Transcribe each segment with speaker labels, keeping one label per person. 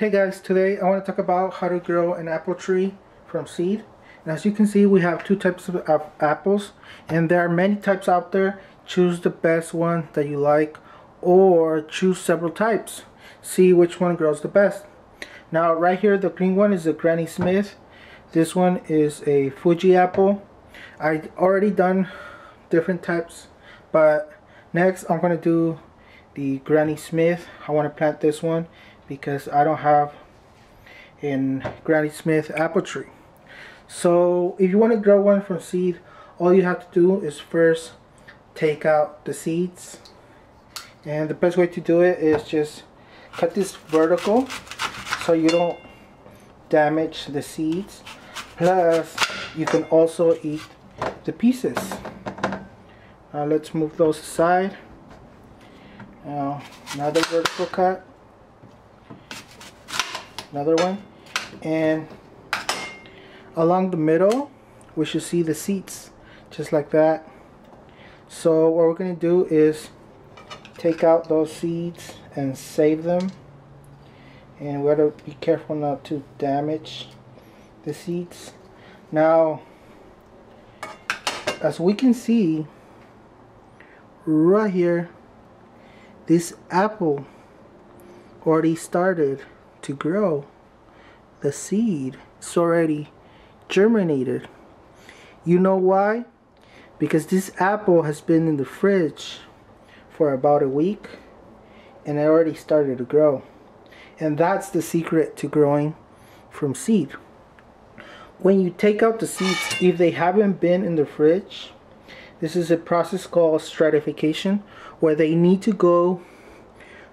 Speaker 1: Hey guys, today I want to talk about how to grow an apple tree from seed. And as you can see, we have two types of apples, and there are many types out there. Choose the best one that you like, or choose several types. See which one grows the best. Now, right here, the green one is a Granny Smith. This one is a Fuji apple. I already done different types, but next I'm gonna do the Granny Smith. I want to plant this one because I don't have in Granny Smith apple tree. So if you want to grow one from seed, all you have to do is first take out the seeds. And the best way to do it is just cut this vertical so you don't damage the seeds. Plus, you can also eat the pieces. Now let's move those aside. Uh, now, another vertical cut another one. And along the middle we should see the seats just like that. So what we're going to do is take out those seeds and save them. And we got to be careful not to damage the seeds now as we can see right here this apple already started to grow. The seed is already germinated. You know why? Because this apple has been in the fridge for about a week and it already started to grow. And that's the secret to growing from seed. When you take out the seeds, if they haven't been in the fridge, this is a process called stratification where they need to go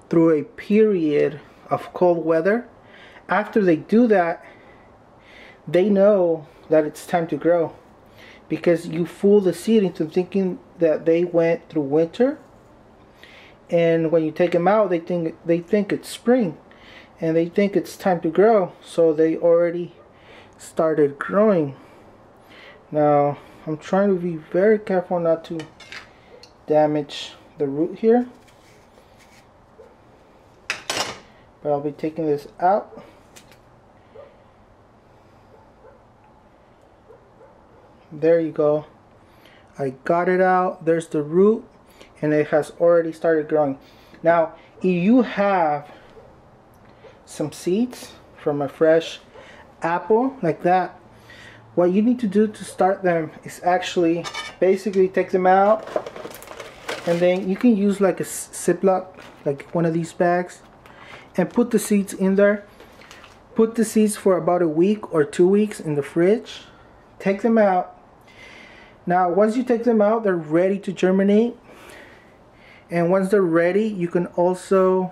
Speaker 1: through a period of cold weather, after they do that, they know that it's time to grow because you fool the seed into thinking that they went through winter. And when you take them out they think they think it's spring and they think it's time to grow. So they already started growing. Now I'm trying to be very careful not to damage the root here but I'll be taking this out. There you go. I got it out. There's the root and it has already started growing. Now if you have some seeds from a fresh apple like that what you need to do to start them is actually basically take them out and then you can use like a ziploc like one of these bags and put the seeds in there. Put the seeds for about a week or two weeks in the fridge. Take them out. Now once you take them out they're ready to germinate. And once they're ready you can also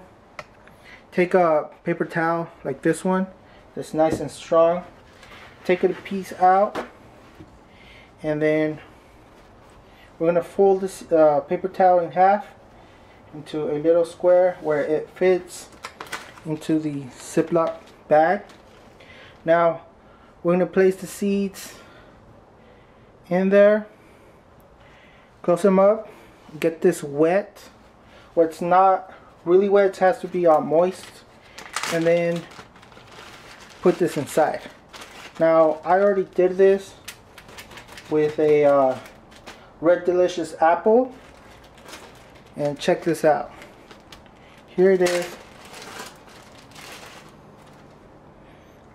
Speaker 1: take a paper towel like this one that's nice and strong. Take a piece out. And then we're going to fold this uh, paper towel in half into a little square where it fits into the Ziploc bag. Now we're going to place the seeds in there. Close them up. Get this wet. Where it's not really wet, it has to be all moist. And then put this inside. Now I already did this with a uh, Red Delicious apple. And check this out. Here it is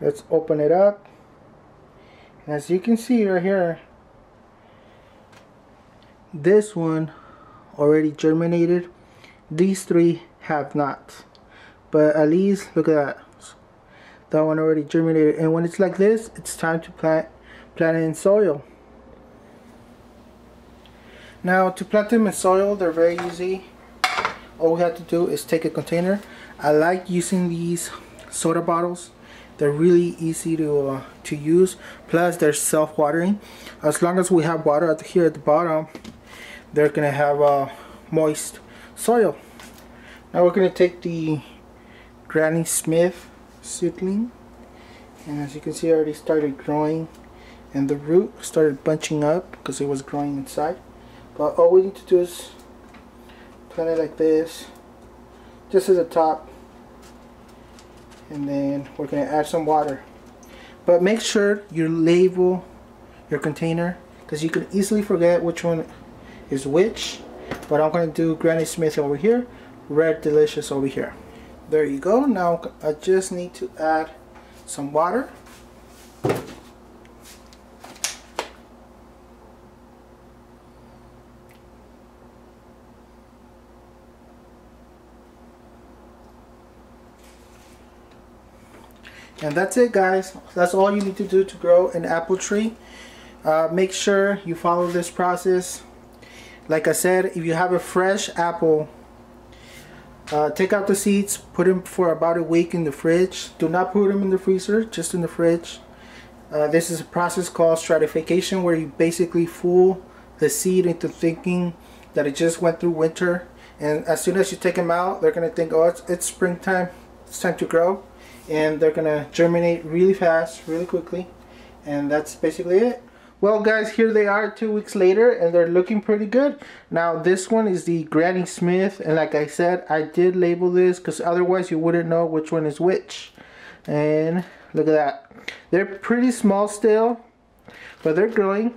Speaker 1: let's open it up. And as you can see right here this one already germinated. These three have not. But at least look at that. That one already germinated. And when it's like this it's time to plant plant it in soil. Now to plant them in soil they're very easy. All we have to do is take a container. I like using these soda bottles they're really easy to uh, to use. Plus they're self-watering. As long as we have water at here at the bottom they're gonna have uh, moist soil. Now we're gonna take the Granny Smith seedling. And as you can see I already started growing. And the root started bunching up because it was growing inside. But all we need to do is plant it like this just at the top and then we're going to add some water. But make sure you label your container because you can easily forget which one is which but I'm going to do Granny Smith over here Red Delicious over here. There you go. Now I just need to add some water and that's it guys. That's all you need to do to grow an apple tree. Uh, make sure you follow this process. Like I said if you have a fresh apple uh, take out the seeds put them for about a week in the fridge. Do not put them in the freezer just in the fridge. Uh, this is a process called stratification where you basically fool the seed into thinking that it just went through winter. And as soon as you take them out they're gonna think oh it's, it's springtime. It's time to grow and they're gonna germinate really fast really quickly and that's basically it. Well guys here they are two weeks later and they're looking pretty good. Now this one is the Granny Smith and like I said I did label this because otherwise you wouldn't know which one is which. And look at that. They're pretty small still but they're growing.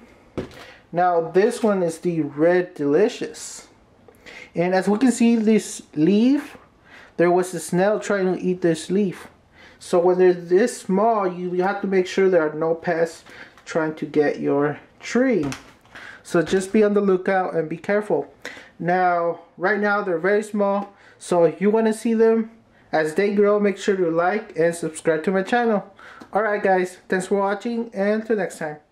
Speaker 1: Now this one is the Red Delicious. And as we can see this leaf there was a snail trying to eat this leaf so when they're this small, you, you have to make sure there are no pests trying to get your tree. So just be on the lookout and be careful. Now, right now they're very small. So if you want to see them as they grow, make sure to like and subscribe to my channel. Alright guys, thanks for watching and until next time.